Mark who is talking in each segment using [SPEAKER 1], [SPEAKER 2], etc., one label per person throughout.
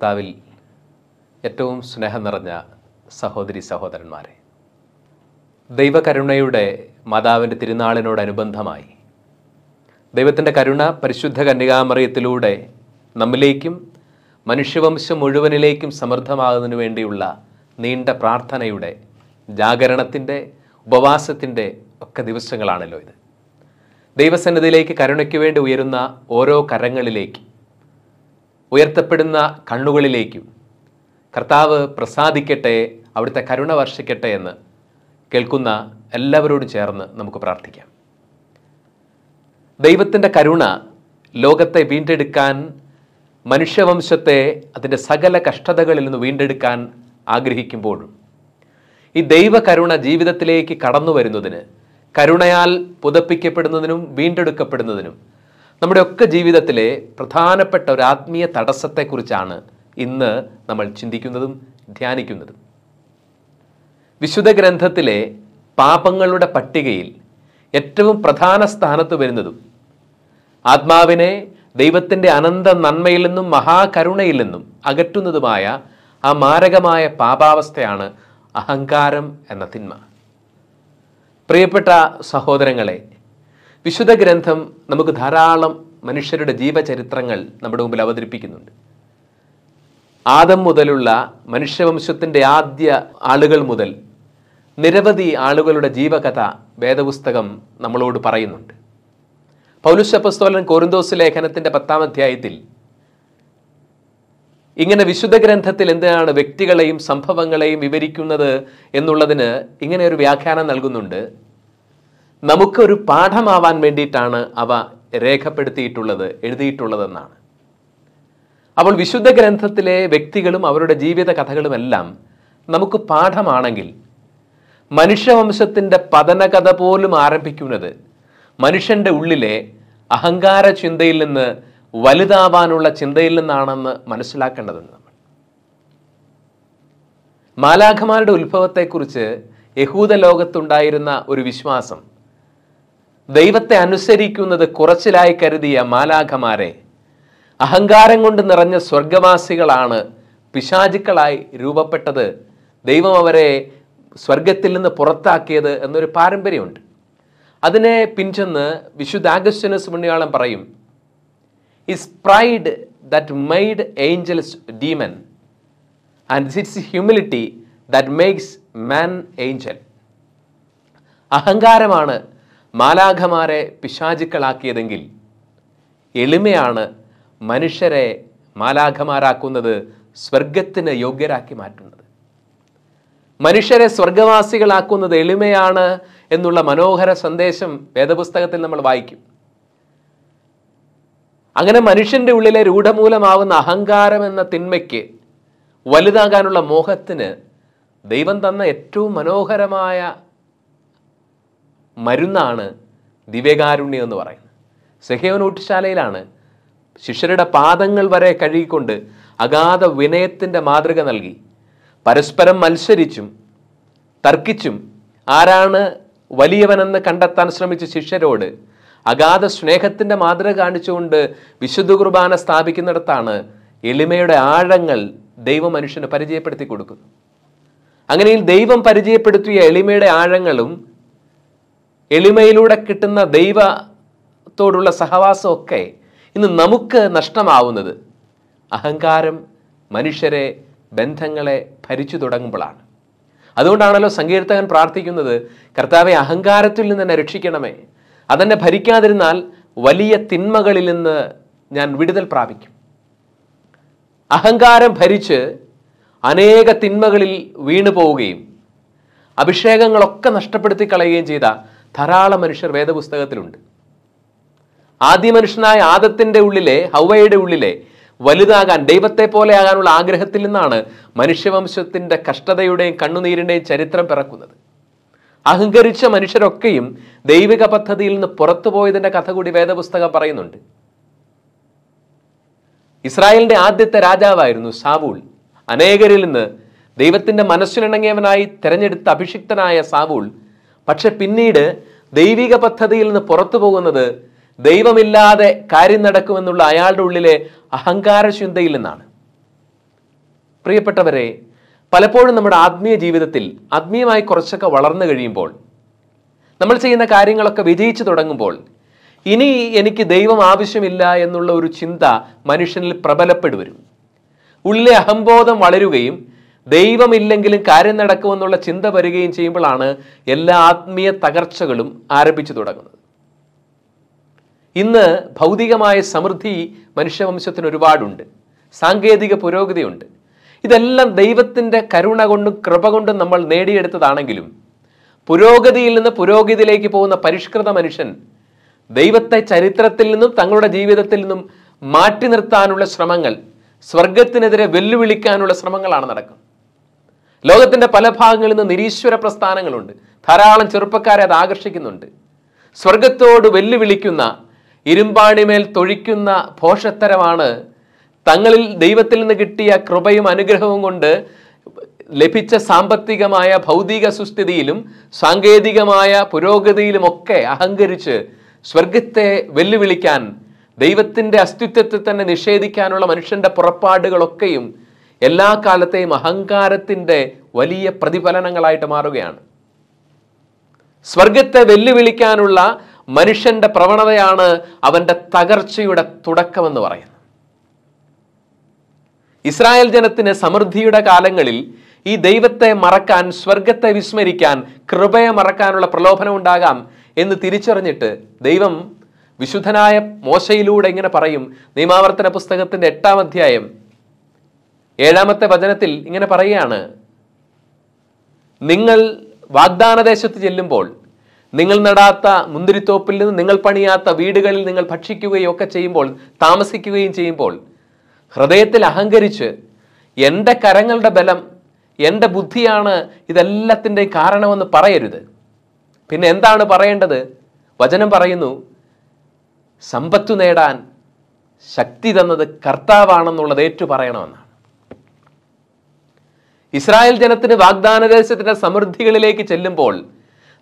[SPEAKER 1] കർത്താവിൽ ഏറ്റവും സ്നേഹം നിറഞ്ഞ സഹോദരി സഹോദരന്മാരെ ദൈവകരുണയുടെ മാതാവിന്റെ തിരുനാളിനോടനുബന്ധമായി ദൈവത്തിന്റെ കരുണ പരിശുദ്ധ കന്യകാമറിയത്തിലൂടെ നമ്മിലേക്കും മനുഷ്യവംശം മുഴുവനിലേക്കും സമൃദ്ധമാകുന്നതിനു വേണ്ടിയുള്ള നീണ്ട പ്രാർത്ഥനയുടെ ജാഗരണത്തിന്റെ ഉപവാസത്തിന്റെ ഒക്കെ ദിവസങ്ങളാണല്ലോ ഇത്. ദൈവസന്നിധിയിലേക്ക് കരുണയ്ക്ക് വേണ്ടി ഉയരുന്ന ഓരോ കരങ്ങളിലേക്കും ഉയർത്തപ്പെടുന്ന കണ്ണുകളിലേക്കും കർത്താവ് പ്രസാദിക്കട്ടെ അവിടുത്തെ കരുണ വർഷിക്കട്ടെ എന്ന് കേൾക്കുന്ന എല്ലാവരോടും ചേർന്ന് നമുക്ക് പ്രാർത്ഥിക്കാം. ദൈവത്തിന്റെ കരുണ ലോകത്തെ വീണ്ടെടുക്കാൻ മനുഷ്യവംശത്തെ അതിന്റെ സകല കഷ്ടതകളിൽ നിന്ന് വീണ്ടെടുക്കാൻ ആഗ്രഹിക്കുമ്പോഴും ഈ ദൈവകരുണ ജീവിതത്തിലേക്ക് കടന്നു വരുന്നതിന് കരുണയാൽ പുതപ്പിക്കപ്പെടുന്നതിനും വീണ്ടെടുക്കപ്പെടുന്നതിനും നമ്മുടെ ഒക്കെ ജീവിതത്തിലെ പ്രധാനപ്പെട്ട ഒരു ആത്മീയ തടസ്സത്തെക്കുറിച്ചാണ് ഇന്ന് നമ്മൾ ചിന്തിക്കുന്നതും ധ്യാനിക്കുന്നതും. വിശുദ്ധ ഗ്രന്ഥത്തിലെ പാപങ്ങളുടെ പട്ടികയിൽ ഏറ്റവും പ്രധാന സ്ഥാനത്ത് വരുന്നതും ആത്മാവിനെ ദൈവത്തിന്റെ അനന്ത നന്മയിൽ നിന്നും മഹാകരുണയിൽ നിന്നും അകറ്റുന്നതുമായ ആ മാരകമായ പാപാവസ്ഥയാണ് അഹങ്കാരം എന്ന തിന്മ. പ്രിയപ്പെട്ട സഹോദരങ്ങളെ വിശുദ്ധ ഗ്രന്ഥം നമുക്ക് ധാരാളം മനുഷ്യരുടെ ജീവചരിത്രങ്ങൾ നമ്മുടെ മുമ്പിൽ അവതരിപ്പിക്കുന്നുണ്ട്. ആദം മുതലുള്ള മനുഷ്യവംശത്തിന്റെ ആദ്യ ആളുകൾ മുതൽ നിരവധി ആളുകളുടെ ജീവകഥ വേദപുസ്തകം നമ്മളോട് പറയുന്നുണ്ട്. പൗലുഷപ്പസ്തോലൻ കോറിന്തോസ് ലേഖനത്തിന്റെ പത്താം അധ്യായത്തിൽ ഇങ്ങനെ വിശുദ്ധ ഗ്രന്ഥത്തിൽ എന്തിനാണ് വ്യക്തികളെയും സംഭവങ്ങളെയും വിവരിക്കുന്നത് എന്നുള്ളതിന് ഇങ്ങനെ ഒരു വ്യാഖ്യാനം നൽകുന്നുണ്ട്. നമുക്കൊരു പാഠമാവാൻ വേണ്ടിയിട്ടാണ് അവ രേഖപ്പെടുത്തിയിട്ടുള്ളത് എഴുതിയിട്ടുള്ളതെന്നാണ്. അപ്പോൾ വിശുദ്ധ ഗ്രന്ഥത്തിലെ വ്യക്തികളും അവരുടെ ജീവിത കഥകളുമെല്ലാം നമുക്ക് പാഠമാണെങ്കിൽ മനുഷ്യവംശത്തിന്റെ പതനകഥ പോലും ആരംഭിക്കുന്നത് മനുഷ്യന്റെ ഉള്ളിലെ അഹങ്കാര ചിന്തയിൽ നിന്ന് വലുതാവാനുള്ള ചിന്തയിൽ നിന്നാണെന്ന് മനസ്സിലാക്കേണ്ടതുണ്ട് നമ്മൾ. മാലാഖമാരുടെ ഉത്ഭവത്തെക്കുറിച്ച് യഹൂദ ലോകത്തുണ്ടായിരുന്ന ഒരു വിശ്വാസം ദൈവത്തെ അനുസരിക്കുന്നത് കുറച്ചിലായി കരുതിയ മാലാഖമാരെ അഹങ്കാരം കൊണ്ട് നിറഞ്ഞ സ്വർഗവാസികളാണ് പിശാചുക്കളായി രൂപപ്പെട്ടത്. ദൈവം അവരെ സ്വർഗത്തിൽ നിന്ന് പുറത്താക്കിയത് എന്നൊരു പാരമ്പര്യമുണ്ട്. അതിനെ പിൻചെന്ന് വിശുദ്ധ ആഗസ്റ്റനസ് പുണ്യാളം പറയും is pride that made angels demon and it's humility that makes man angel അഹങ്കാരമാണ് മാലാഖമാരെ പിശാചുക്കളാക്കിയതെങ്കിൽ എളിമയാണ് മനുഷ്യരെ മാലാഖമാരാക്കുന്നത് സ്വർഗത്തിന് യോഗ്യരാക്കി മാറ്റുന്നത്. മനുഷ്യരെ സ്വർഗവാസികളാക്കുന്നത് എളിമയാണ് എന്നുള്ള മനോഹര സന്ദേശം വേദപുസ്തകത്തിൽ നമ്മൾ വായിക്കും. അങ്ങനെ മനുഷ്യന്റെ ഉള്ളിലെ രൂഢമൂലമാവുന്ന അഹങ്കാരം എന്ന തിന്മയ്ക്ക് വലുതാകാനുള്ള മോഹത്തിന് ദൈവം തന്ന ഏറ്റവും മനോഹരമായ മരുന്നാണ് ദിവ്യകാരുണ്യം എന്ന് പറയുന്നത്. സെഹയോനൂട്ടുശാലയിലാണ് ശിഷ്യരുടെ പാദങ്ങൾ വരെ കഴുകിക്കൊണ്ട് അഗാധ വിനയത്തിന്റെ മാതൃക നൽകി. പരസ്പരം മത്സരിച്ചും തർക്കിച്ചും ആരാണ് വലിയവനെന്ന് കണ്ടെത്താൻ ശ്രമിച്ച ശിഷ്യരോട് അഗാധ സ്നേഹത്തിന്റെ മാതൃക കാണിച്ചുകൊണ്ട് വിശുദ്ധ കുർബാന സ്ഥാപിക്കുന്നിടത്താണ് എളിമയുടെ ആഴങ്ങൾ ദൈവം മനുഷ്യന് പരിചയപ്പെടുത്തി കൊടുക്കുന്നു അങ്ങനെയിൽ ദൈവം പരിചയപ്പെടുത്തിയ എളിമയുടെ ആഴങ്ങളും എളിമയിലൂടെ കിട്ടുന്ന ദൈവത്തോടുള്ള സഹവാസമൊക്കെ ഇന്ന് നമുക്ക് നഷ്ടമാവുന്നത്. അഹങ്കാരം മനുഷ്യരെ ബന്ധങ്ങളെ ഭരിച്ചു തുടങ്ങുമ്പോഴാണ്. അതുകൊണ്ടാണല്ലോ സങ്കീർത്തകൻ പ്രാർത്ഥിക്കുന്നത് കർത്താവെ അഹങ്കാരത്തിൽ നിന്ന് എന്നെ രക്ഷിക്കണമേ. അതെന്നെ ഭരിക്കാതിരുന്നാൽ വലിയ തിന്മകളിൽ നിന്ന് ഞാൻ വിടുതൽ പ്രാപിക്കും. അഹങ്കാരം ഭരിച്ച് അനേക തിന്മകളിൽ വീണു പോവുകയും അഭിഷേകങ്ങളൊക്കെ നഷ്ടപ്പെടുത്തി കളയുകയും ചെയ്ത ധാരാളം മനുഷ്യർ വേദപുസ്തകത്തിലുണ്ട്. ആദ്യ മനുഷ്യനായ ആദത്തിന്റെ ഉള്ളിലെ ഹൗവയുടെ ഉള്ളിലെ വലുതാകാൻ ദൈവത്തെ പോലെ ആകാനുള്ള ആഗ്രഹത്തിൽ നിന്നാണ് മനുഷ്യവംശത്തിന്റെ കഷ്ടതയുടെയും കണ്ണുനീരിന്റെയും ചരിത്രം പിറക്കുന്നത്. അഹങ്കരിച്ച മനുഷ്യരൊക്കെയും ദൈവിക പദ്ധതിയിൽ നിന്ന് പുറത്തുപോയതിന്റെ കഥ കൂടി വേദപുസ്തകം പറയുന്നുണ്ട്. ഇസ്രായേലിന്റെ ആദ്യത്തെ രാജാവായിരുന്നു സാവൂൾ. അനേകരിൽ നിന്ന് ദൈവത്തിന്റെ മനസ്സിനിണങ്ങിയവനായി തെരഞ്ഞെടുത്ത അഭിഷിക്തനായ സാവൂൾ പക്ഷെ പിന്നീട് ദൈവിക പദ്ധതിയിൽ നിന്ന് പുറത്തു പോകുന്നത് ദൈവമില്ലാതെ കാര്യം നടക്കുമെന്നുള്ള അയാളുടെ ഉള്ളിലെ അഹങ്കാര ചിന്തയിൽ നിന്നാണ്. പ്രിയപ്പെട്ടവരെ പലപ്പോഴും നമ്മുടെ ആത്മീയ ജീവിതത്തിൽ ആത്മീയമായി കുറച്ചൊക്കെ വളർന്നു കഴിയുമ്പോൾ നമ്മൾ ചെയ്യുന്ന കാര്യങ്ങളൊക്കെ വിജയിച്ചു തുടങ്ങുമ്പോൾ ഇനി എനിക്ക് ദൈവം ആവശ്യമില്ല എന്നുള്ള ഒരു ചിന്ത മനുഷ്യനിൽ പ്രബലപ്പെടുവരും ഉള്ളിലെ അഹംബോധം വളരുകയും ദൈവമില്ലെങ്കിലും കാര്യം നടക്കുമെന്നുള്ള ചിന്ത വരികയും ചെയ്യുമ്പോഴാണ് എല്ലാ ആത്മീയ തകർച്ചകളും ആരംഭിച്ചു തുടങ്ങുന്നത്. ഇന്ന് ഭൗതികമായ സമൃദ്ധി മനുഷ്യവംശത്തിന് ഒരുപാടുണ്ട്. സാങ്കേതിക പുരോഗതിയുണ്ട്. ഇതെല്ലാം ദൈവത്തിന്റെ കരുണ കൊണ്ടും കൃപ കൊണ്ടും നമ്മൾ നേടിയെടുത്തതാണെങ്കിലും പുരോഗതിയിൽ നിന്ന് പുരോഗതിയിലേക്ക് പോകുന്ന പരിഷ്കൃത മനുഷ്യൻ ദൈവത്തെ ചരിത്രത്തിൽ നിന്നും തങ്ങളുടെ ജീവിതത്തിൽ നിന്നും മാറ്റി നിർത്താനുള്ള ശ്രമങ്ങൾ സ്വർഗത്തിനെതിരെ വെല്ലുവിളിക്കാനുള്ള ശ്രമങ്ങളാണ് നടക്കുന്നത്. ലോകത്തിന്റെ പല ഭാഗങ്ങളിൽ നിന്ന് നിരീശ്വര പ്രസ്ഥാനങ്ങളുണ്ട്. ധാരാളം ചെറുപ്പക്കാരെ അത് ആകർഷിക്കുന്നുണ്ട്. സ്വർഗത്തോട് വെല്ലുവിളിക്കുന്ന ഇരുമ്പാണിമേൽ തൊഴിക്കുന്ന ഭോഷത്തരമാണ് തങ്ങളിൽ ദൈവത്തിൽ നിന്ന് കിട്ടിയ കൃപയും അനുഗ്രഹവും കൊണ്ട് ലഭിച്ച സാമ്പത്തികമായ ഭൗതിക സുസ്ഥിതിയിലും സാങ്കേതികമായ പുരോഗതിയിലുമൊക്കെ അഹങ്കരിച്ച് സ്വർഗത്തെ വെല്ലുവിളിക്കാൻ ദൈവത്തിന്റെ അസ്തിത്വത്തെ തന്നെ നിഷേധിക്കാനുള്ള മനുഷ്യന്റെ പുറപ്പാടുകളൊക്കെയും എല്ലാ കാലത്തെയും അഹങ്കാരത്തിന്റെ വലിയ പ്രതിഫലനങ്ങളായിട്ട് മാറുകയാണ്. സ്വർഗത്തെ വെല്ലുവിളിക്കാനുള്ള മനുഷ്യന്റെ പ്രവണതയാണ് അവന്റെ തകർച്ചയുടെ തുടക്കമെന്ന് പറയുന്നത്. ഇസ്രായേൽ ജനത്തിന് സമൃദ്ധിയുടെ കാലങ്ങളിൽ ഈ ദൈവത്തെ മറക്കാൻ സ്വർഗത്തെ വിസ്മരിക്കാൻ കൃപയെ മറക്കാനുള്ള പ്രലോഭനം ഉണ്ടാകാം എന്ന് തിരിച്ചറിഞ്ഞിട്ട് ദൈവം വിശുദ്ധനായ മോശയിലൂടെ ഇങ്ങനെ പറയും. നിയമാവർത്തന പുസ്തകത്തിന്റെ എട്ടാം അധ്യായം ഏഴാമത്തെ വചനത്തിൽ ഇങ്ങനെ പറയുകയാണ്. നിങ്ങൾ വാഗ്ദാനദേശത്ത് ചെല്ലുമ്പോൾ നിങ്ങൾ നടാത്ത മുന്തിരിത്തോപ്പിൽ നിന്ന് നിങ്ങൾ പണിയാത്ത വീടുകളിൽ നിങ്ങൾ ഭക്ഷിക്കുകയും ഒക്കെ ചെയ്യുമ്പോൾ താമസിക്കുകയും ചെയ്യുമ്പോൾ ഹൃദയത്തിൽ അഹങ്കരിച്ച് എന്റെ കരങ്ങളുടെ ബലം എന്റെ ബുദ്ധിയാണ് ഇതെല്ലാത്തിന്റെയും കാരണമെന്ന് പറയരുത്. പിന്നെ എന്താണ് പറയേണ്ടത്? വചനം പറയുന്നു സമ്പത്തു നേടാൻ ശക്തി തന്നത് കർത്താവാണെന്നുള്ളത് ഏറ്റു പറയണമെന്നാണ് ഇസ്രായേൽ ജനത്തിന് വാഗ്ദാന ദേശത്തിന്റെ സമൃദ്ധികളിലേക്ക് ചെല്ലുമ്പോൾ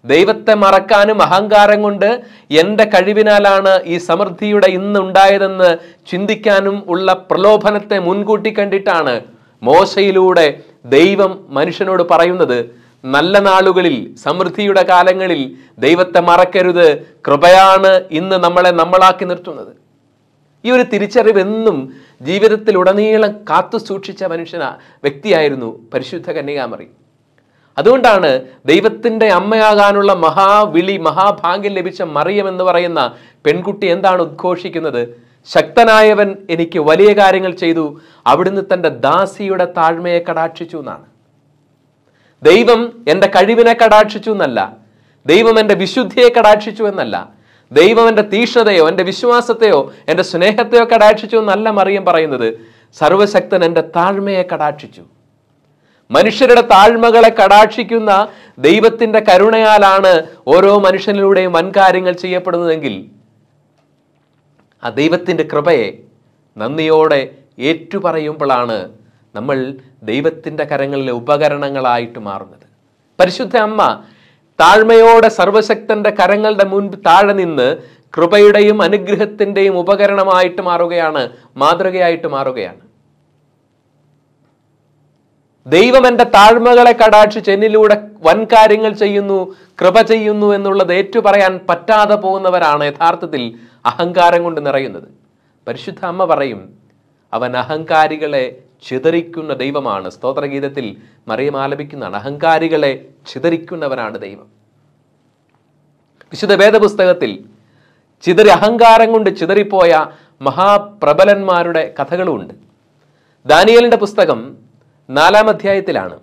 [SPEAKER 1] ദൈവത്തെ മറക്കാനും അഹങ്കാരം കൊണ്ട് എന്റെ കഴിവിനാലാണ് ഈ സമൃദ്ധിയുടെ ഇന്ന് ഉണ്ടായതെന്ന് ചിന്തിക്കാനും ഉള്ള പ്രലോഭനത്തെ മുൻകൂട്ടി കണ്ടിട്ടാണ് മോശയിലൂടെ ദൈവം മനുഷ്യനോട് പറയുന്നത്. നല്ല നാളുകളിൽ സമൃദ്ധിയുടെ കാലങ്ങളിൽ ദൈവത്തെ മറക്കരുത്. കൃപയാണ് ഇന്ന് നമ്മളെ നമ്മളാക്കി നിർത്തുന്നത്. ഈ ഒരു തിരിച്ചറിവെന്നും ജീവിതത്തിൽ ഉടനീളം കാത്തു സൂക്ഷിച്ച മനുഷ്യന വ്യക്തിയായിരുന്നു പരിശുദ്ധ കന്യകാമറി. അതുകൊണ്ടാണ് ദൈവത്തിന്റെ അമ്മയാകാനുള്ള മഹാവിളി മഹാഭാഗ്യം ലഭിച്ച മറിയം എന്ന് പറയുന്ന പെൺകുട്ടി എന്താണ് ഉദ്ഘോഷിക്കുന്നത്? ശക്തനായവൻ എനിക്ക് വലിയ കാര്യങ്ങൾ ചെയ്തു അവിടുന്ന് തന്റെ ദാസിയുടെ താഴ്മയെ കടാക്ഷിച്ചു എന്നാണ്. ദൈവം എന്റെ കഴിവിനെ കടാക്ഷിച്ചു എന്നല്ല ദൈവം എന്റെ വിശുദ്ധിയെ കടാക്ഷിച്ചു എന്നല്ല ദൈവം എന്റെ തീഷ്ണതയോ എന്റെ വിശ്വാസത്തെയോ എന്റെ സ്നേഹത്തെയോ കടാക്ഷിച്ചു എന്നല്ല മറിയം പറയുന്നത്. സർവശക്തൻ എന്റെ താഴ്മയെ കടാക്ഷിച്ചു. മനുഷ്യരുടെ താഴ്മകളെ കടാക്ഷിക്കുന്ന ദൈവത്തിന്റെ കരുണയാലാണ് ഓരോ മനുഷ്യനിലൂടെയും വൻകാര്യങ്ങൾ ചെയ്യപ്പെടുന്നതെങ്കിൽ ആ ദൈവത്തിന്റെ കൃപയെ നന്ദിയോടെ ഏറ്റുപറയുമ്പോഴാണ് നമ്മൾ ദൈവത്തിന്റെ കരങ്ങളിലെ ഉപകരണങ്ങളായിട്ട് മാറുന്നത്. പരിശുദ്ധ അമ്മ താഴ്മയോടെ സർവശക്തന്റെ കരങ്ങളുടെ മുൻപ് താഴെ നിന്ന് കൃപയുടെയും അനുഗ്രഹത്തിന്റെയും ഉപകരണമായിട്ട് മാറുകയാണ് മാതൃകയായിട്ട് മാറുകയാണ്. ദൈവം എന്റെ താഴ്മകളെ കടാക്ഷിച്ച് എന്നിലൂടെ വൻ കാര്യങ്ങൾ ചെയ്യുന്നു കൃപ ചെയ്യുന്നു എന്നുള്ളത് ഏറ്റുപറയാൻ പറ്റാതെ പോകുന്നവരാണ് യഥാർത്ഥത്തിൽ അഹങ്കാരം കൊണ്ട് നിറയുന്നത്. പരിശുദ്ധ അമ്മ പറയും അവൻ അഹങ്കാരികളെ ചിതറിക്കുന്ന ദൈവമാണ്. സ്തോത്രഗീതത്തിൽ മറിയം ആലപിക്കുന്നതാണ്. അഹങ്കാരികളെ ചിതറിക്കുന്നവനാണ് ദൈവം. വിശുദ്ധ വേദപുസ്തകത്തിൽ ചിതറി അഹങ്കാരം കൊണ്ട് ചിതറിപ്പോയ മഹാപ്രബലന്മാരുടെ കഥകളുമുണ്ട്. ദാനിയലിന്റെ പുസ്തകം നാലാം അധ്യായത്തിലാണ്.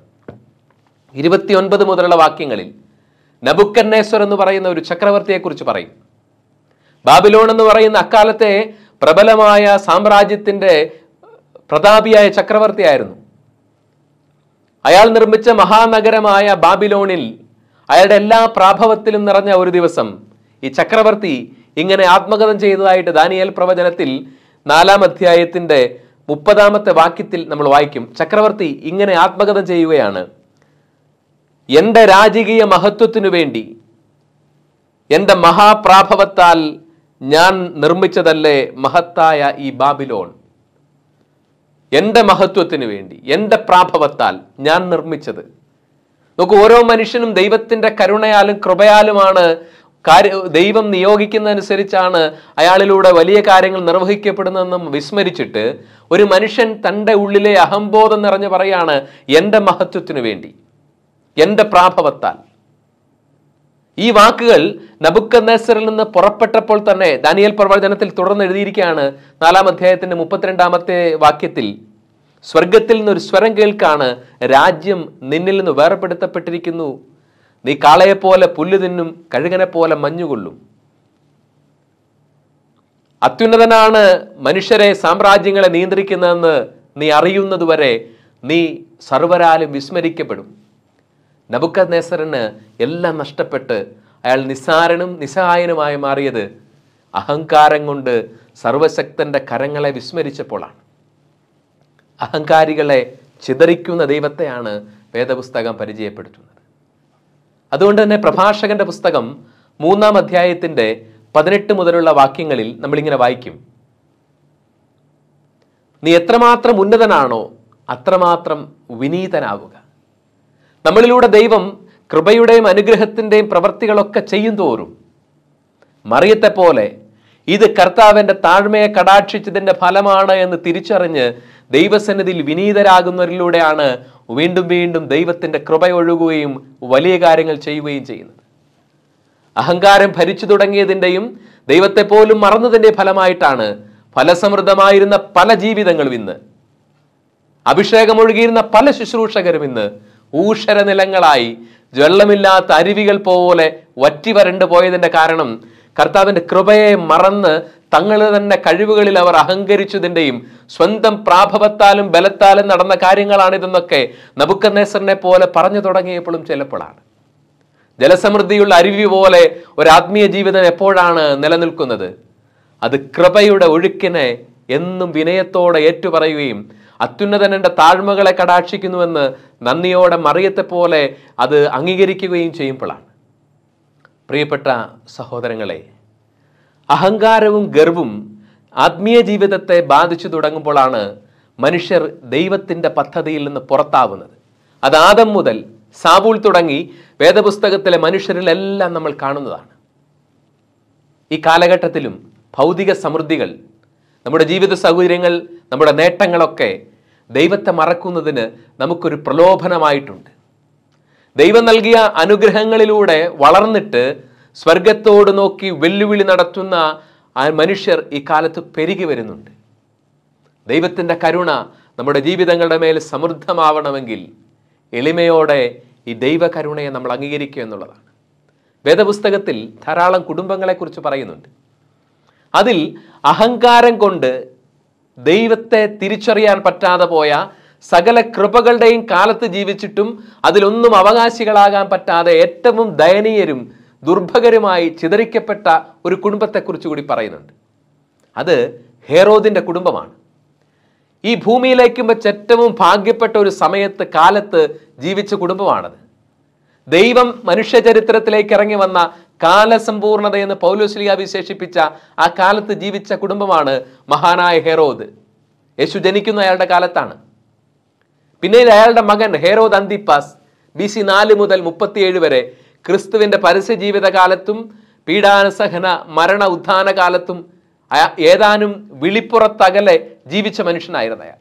[SPEAKER 1] ഇരുപത്തിയൊൻപത് മുതലുള്ള വാക്യങ്ങളിൽ നബുക്കന്നേശ്വർ എന്ന് പറയുന്ന ഒരു ചക്രവർത്തിയെക്കുറിച്ച് പറയും. ബാബിലോൺ എന്ന് പറയുന്ന അക്കാലത്തെ പ്രബലമായ സാമ്രാജ്യത്തിന്റെ പ്രതാപിയായ ചക്രവർത്തിയായിരുന്നു. അയാൾ നിർമ്മിച്ച മഹാനഗരമായ ബാബിലോണിൽ അയാളുടെ എല്ലാ പ്രാഭവത്തിലും നിറഞ്ഞ ഒരു ദിവസം. ഈ ചക്രവർത്തി ഇങ്ങനെ ആത്മകഥം ചെയ്തതായിട്ട് ദാനിയേൽ പ്രവചനത്തിൽ നാലാം അധ്യായത്തിന്റെ മുപ്പതാമത്തെ വാക്യത്തിൽ നമ്മൾ വായിക്കും. ചക്രവർത്തി ഇങ്ങനെ ആത്മകഥം ചെയ്യുകയാണ്. എന്റെ രാജകീയ മഹത്വത്തിനു വേണ്ടി എന്റെ മഹാപ്രാഭവത്താൽ ഞാൻ നിർമ്മിച്ചതല്ലേ മഹത്തായ ഈ ബാബിലോൺ? എന്റെ മഹത്വത്തിന് വേണ്ടി എന്റെ പ്രാഭവത്താൽ ഞാൻ നിർമ്മിച്ചത്. നോക്കൂ ഓരോ മനുഷ്യനും ദൈവത്തിന്റെ കരുണയാലും കൃപയാലുമാണ് കാര്യ ദൈവം നിയോഗിക്കുന്നതനുസരിച്ചാണ് അയാളിലൂടെ വലിയ കാര്യങ്ങൾ നിർവഹിക്കപ്പെടുന്നതെന്നും വിസ്മരിച്ചിട്ട് ഒരു മനുഷ്യൻ തന്റെ ഉള്ളിലെ അഹംബോധം നിറഞ്ഞു പറയാണ് എന്റെ മഹത്വത്തിനു വേണ്ടി എന്റെ പ്രാഭവത്താൽ. ഈ വാക്കുകൾ നബുക്കന്നേസറിൽ നിന്ന് പുറപ്പെട്ടപ്പോൾ തന്നെ ദാനിയൽ പ്രവചനത്തിൽ തുടർന്ന് എഴുതിയിരിക്കുകയാണ് നാലാം അധ്യായത്തിന്റെ മുപ്പത്തിരണ്ടാമത്തെ വാക്യത്തിൽ. സ്വർഗത്തിൽ നിന്നൊരു സ്വരം കേൾക്കാണ് രാജ്യം നിന്നിൽ നിന്ന് വേർപെടുത്തപ്പെട്ടിരിക്കുന്നു. നീ കാളയെപ്പോലെ പുല്ലു തിന്നും കഴുകനെ പോലെ മഞ്ഞുകൊള്ളും അത്യുന്നതനാണ് മനുഷ്യരെ സാമ്രാജ്യങ്ങളെ നിയന്ത്രിക്കുന്നതെന്ന് നീ അറിയുന്നതുവരെ നീ സർവരാലും വിസ്മരിക്കപ്പെടും. നബുക്കദ്നേസറിന് എല്ലാം നഷ്ടപ്പെട്ട് അയാൾ നിസ്സാരനും നിസ്സഹായനുമായി മാറിയത് അഹങ്കാരം കൊണ്ട് സർവശക്തന്റെ കരങ്ങളെ വിസ്മരിച്ചപ്പോഴാണ് അഹങ്കാരികളെ ചിതറിക്കുന്ന ദൈവത്തെയാണ് വേദപുസ്തകം പരിചയപ്പെടുത്തുന്നത്. അതുകൊണ്ട് തന്നെ പ്രഭാഷകന്റെ പുസ്തകം മൂന്നാം അധ്യായത്തിന്റെ പതിനെട്ട് മുതലുള്ള വാക്യങ്ങളിൽ നമ്മളിങ്ങനെ വായിക്കും. നീ എത്രമാത്രം ഉന്നതനാണോ അത്രമാത്രം വിനീതനാവുക. നമ്മളിലൂടെ ദൈവം കൃപയുടെയും അനുഗ്രഹത്തിന്റെയും പ്രവൃത്തികളൊക്കെ ചെയ്യും തോറും മറിയത്തെ പോലെ ഇത് കർത്താവിന്റെ താഴ്മയെ കടാക്ഷിച്ചതിന്റെ ഫലമാണ് എന്ന് തിരിച്ചറിഞ്ഞ് ദൈവസന്നിധിയിൽ വിനീതരാകുന്നവരിലൂടെയാണ് വീണ്ടും വീണ്ടും ദൈവത്തിന്റെ കൃപ ഒഴുകുകയും വലിയ കാര്യങ്ങൾ ചെയ്യുകയും ചെയ്യുന്നത്. അഹങ്കാരം ഭരിച്ചു തുടങ്ങിയതിന്റെയും ദൈവത്തെ പോലും മറന്നതിന്റെ ഫലമായിട്ടാണ് ഫലസമൃദ്ധമായിരുന്ന പല ജീവിതങ്ങളും ഇന്ന്. അഭിഷേകമൊഴുകിയിരുന്ന പല ശുശ്രൂഷകരും ഇന്ന് ഊഷര നിലങ്ങളായി വെള്ളമില്ലാത്ത അരുവികൾ പോലെ വറ്റി വരണ്ടു പോയതിന്റെ കാരണം കർത്താവിന്റെ കൃപയെ മറന്ന് തങ്ങളുടെ തന്നെ കഴിവുകളിൽ അവർ അഹങ്കരിച്ചതിന്റെയും സ്വന്തം പ്രാഭവത്താലും ബലത്താലും നടന്ന കാര്യങ്ങളാണിതെന്നൊക്കെ നബുക്കന്നേസറിനെ പോലെ പറഞ്ഞു തുടങ്ങിയപ്പോഴും ചിലപ്പോഴാണ്. ജലസമൃദ്ധിയുള്ള അരുവി പോലെ ഒരു ആത്മീയ ജീവിതം എപ്പോഴാണ് നിലനിൽക്കുന്നത്? അത് കൃപയുടെ ഒഴുക്കിനെ എന്നും വിനയത്തോടെ ഏറ്റുപറയുകയും അത്യുന്നതനന്റെ താഴ്മകളെ കടാക്ഷിക്കുന്നുവെന്ന് നന്ദിയോടെ മറിയത്തെ പോലെ അത് അംഗീകരിക്കുകയും ചെയ്യുമ്പോഴാണ്. പ്രിയപ്പെട്ട സഹോദരങ്ങളെ അഹങ്കാരവും ഗർവും ആത്മീയ ജീവിതത്തെ ബാധിച്ചു തുടങ്ങുമ്പോഴാണ് മനുഷ്യർ ദൈവത്തിന്റെ പദ്ധതിയിൽ നിന്ന് പുറത്താവുന്നത്. അത് ആദം മുതൽ സാബൂൾ തുടങ്ങി വേദപുസ്തകത്തിലെ മനുഷ്യരിലെല്ലാം നമ്മൾ കാണുന്നതാണ്. ഈ കാലഘട്ടത്തിലും ഭൗതിക സമൃദ്ധികൾ നമ്മുടെ ജീവിത സൗകര്യങ്ങൾ നമ്മുടെ നേട്ടങ്ങളൊക്കെ ദൈവത്തെ മറക്കുന്നതിന് നമുക്കൊരു പ്രലോഭനമായിട്ടുണ്ട്. ദൈവം നൽകിയ അനുഗ്രഹങ്ങളിലൂടെ വളർന്നിട്ട് സ്വർഗത്തോട് നോക്കി വെല്ലുവിളി നടത്തുന്ന ആ മനുഷ്യർ ഈ കാലത്ത് പെരുകി വരുന്നുണ്ട്. ദൈവത്തിന്റെ കരുണ നമ്മുടെ ജീവിതങ്ങളുടെ മേൽ സമൃദ്ധമാവണമെങ്കിൽ എളിമയോടെ ഈ ദൈവകരുണയെ നമ്മൾ അംഗീകരിക്കുക എന്നുള്ളതാണ്. വേദപുസ്തകത്തിൽ ധാരാളം കുടുംബങ്ങളെക്കുറിച്ച് പറയുന്നുണ്ട്. അതിൽ അഹങ്കാരം കൊണ്ട് ദൈവത്തെ തിരിച്ചറിയാൻ പറ്റാതെ പോയ സകല കൃപകളുടെയും കാലത്ത് ജീവിച്ചിട്ടും അതിലൊന്നും അവകാശികളാകാൻ പറ്റാതെ ഏറ്റവും ദയനീയരും ദുർഭകരുമായി ചിതറിക്കപ്പെട്ട ഒരു കുടുംബത്തെക്കുറിച്ച് കൂടി പറയുന്നുണ്ട്. അത് ഹേറോദിന്റെ കുടുംബമാണ്. ഈ ഭൂമിയിലേക്കും വെച്ച് ഏറ്റവും ഭാഗ്യപ്പെട്ട ഒരു സമയത്ത് കാലത്ത് ജീവിച്ച കുടുംബമാണത്. ദൈവം മനുഷ്യ ചരിത്രത്തിലേക്ക് ഇറങ്ങി വന്ന കാലസമ്പൂർണത എന്ന് പൗലോസ്ലിയ വിശേഷിപ്പിച്ച ആ കാലത്ത് ജീവിച്ച കുടുംബമാണ് മഹാനായ ഹെറോദ്. യേശു ജനിക്കുന്ന അയാളുടെ കാലത്താണ്. പിന്നീട് അയാളുടെ മകൻ ഹെറോദ് അന്തിപ്പാസ് ബി സി നാല് മുതൽ മുപ്പത്തിയേഴ് വരെ ക്രിസ്തുവിന്റെ പരസ്യ ജീവിതകാലത്തും പീഡാനസഹന മരണ ഉത്ഥാന കാലത്തും ഏതാനും വിളിപ്പുറത്തകലെ ജീവിച്ച മനുഷ്യനായിരുന്നു അയാൾ.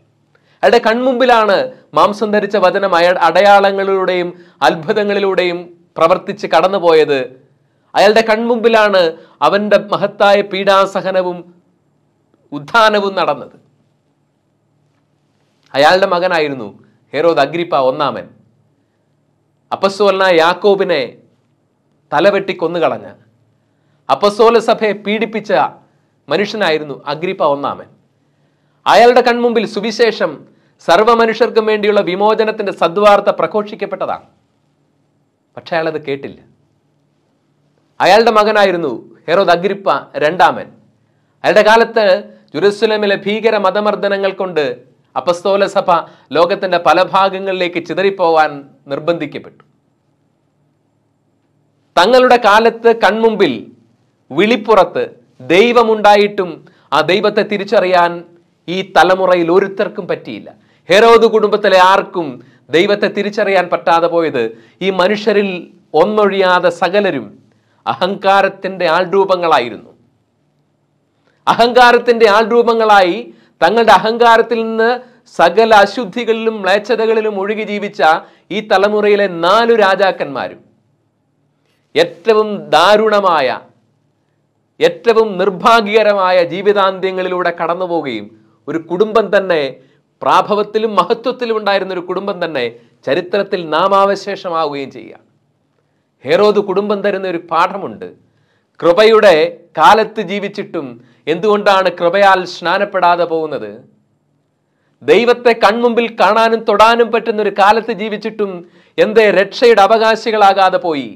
[SPEAKER 1] അയാളുടെ കൺമുമ്പിലാണ് മാംസം ധരിച്ച വചനം അയാൾ അടയാളങ്ങളിലൂടെയും അത്ഭുതങ്ങളിലൂടെയും പ്രവർത്തിച്ച് കടന്നുപോയത് അയാളുടെ കൺമുമ്പിലാണ് അവന്റെ മഹത്തായ പീഡാസഹനവും ഉത്ഥാനവും നടന്നത്. അയാളുടെ മകനായിരുന്നു ഹെറോദ് അഗ്രിപ്പ ഒന്നാമൻ. അപ്പസ്വലന യാക്കോബിനെ തലവെട്ടി കൊന്നുകളഞ്ഞ അപ്പസ്തോല സഭയെ പീഡിപ്പിച്ച മനുഷ്യനായിരുന്നു അഗ്രിപ്പ ഒന്നാമൻ. അയാളുടെ കൺമുമ്പിൽ സുവിശേഷം സർവ മനുഷ്യർക്കും വേണ്ടിയുള്ള വിമോചനത്തിന്റെ സദ്വാർത്ത പ്രഘോഷിക്കപ്പെട്ടതാണ്. പക്ഷേ അയാളത് കേട്ടില്ല. അയാളുടെ മകനായിരുന്നു ഹെറോദ് അഗ്രിപ്പ രണ്ടാമൻ. അയാളുടെ കാലത്ത് ജുരുസലമിലെ ഭീകര മതമർദ്ദനങ്ങൾ കൊണ്ട് അപസ്തോല സഭ ലോകത്തിന്റെ പല ഭാഗങ്ങളിലേക്ക് ചിതറിപ്പോവാൻ നിർബന്ധിക്കപ്പെട്ടു. തങ്ങളുടെ കാലത്ത് കൺമുമ്പിൽ വിളിപ്പുറത്ത് ദൈവമുണ്ടായിട്ടും ആ ദൈവത്തെ തിരിച്ചറിയാൻ ഈ തലമുറയിൽ ഒരുത്തർക്കും പറ്റിയില്ല. ഹെറോദ് കുടുംബത്തിലെ ആർക്കും ദൈവത്തെ തിരിച്ചറിയാൻ പറ്റാതെ പോയത് ഈ മനുഷ്യരിൽ ഒന്നൊഴിയാതെ സകലരും അഹങ്കാരത്തിന്റെ ആൾരൂപങ്ങളായിരുന്നു. അഹങ്കാരത്തിന്റെ ആൾരൂപങ്ങളായി തങ്ങളുടെ അഹങ്കാരത്തിൽ നിന്ന് സകല അശുദ്ധികളിലും മ്ലേച്ഛതകളിലും ഒഴുകി ജീവിച്ച ഈ തലമുറയിലെ നാലു രാജാക്കന്മാരും ഏറ്റവും ദാരുണമായ ഏറ്റവും നിർഭാഗ്യകരമായ ജീവിതാന്ത്യങ്ങളിലൂടെ കടന്നു പോവുകയും ഒരു കുടുംബം തന്നെ പ്രാഭവത്തിലും മഹത്വത്തിലും ഉണ്ടായിരുന്ന ഒരു കുടുംബം തന്നെ ചരിത്രത്തിൽ നാമാവശേഷമാവുകയും ചെയ്യുക. ഹെറോദ് കുടുംബം തരുന്ന ഒരു പാഠമുണ്ട്. കൃപയുടെ കാലത്ത് ജീവിച്ചിട്ടും എന്തുകൊണ്ടാണ് കൃപയാൽ സ്നാനപ്പെടാതെ പോകുന്നത്? ദൈവത്തെ കൺമുമ്പിൽ കാണാനും തൊടാനും പറ്റുന്ന ഒരു കാലത്ത് ജീവിച്ചിട്ടും എന്തേ രക്ഷയുടെ അവകാശികളാകാതെ പോയി?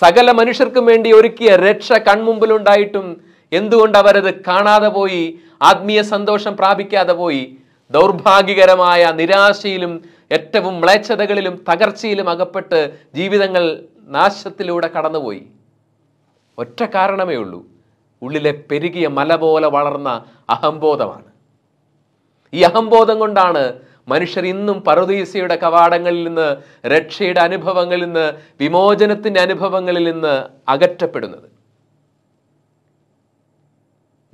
[SPEAKER 1] സകല മനുഷ്യർക്കും വേണ്ടി ഒരുക്കിയ രക്ഷ കൺമുമ്പിലുണ്ടായിട്ടും എന്തുകൊണ്ട് അവരത് കാണാതെ പോയി? ആത്മീയ സന്തോഷം പ്രാപിക്കാതെ പോയി. ദൗർഭാഗ്യകരമായ നിരാശയിലും ഏറ്റവും മ്ലേച്ഛതകളിലും തകർച്ചയിലും അകപ്പെട്ട് ജീവിതങ്ങൾ നാശത്തിലൂടെ കടന്നുപോയി. ഒറ്റ കാരണമേ ഉള്ളൂ. ഉള്ളിലെ പെരുകിയ മല പോലെ വളർന്ന അഹംബോധമാണ്. ഈ അഹംബോധം കൊണ്ടാണ് മനുഷ്യർ ഇന്നും പറുദീസയുടെ കവാടങ്ങളിൽ നിന്ന് രക്ഷയുടെ അനുഭവങ്ങളിൽ നിന്ന് വിമോചനത്തിന്റെ അനുഭവങ്ങളിൽ നിന്ന് അകറ്റപ്പെടുന്നത്.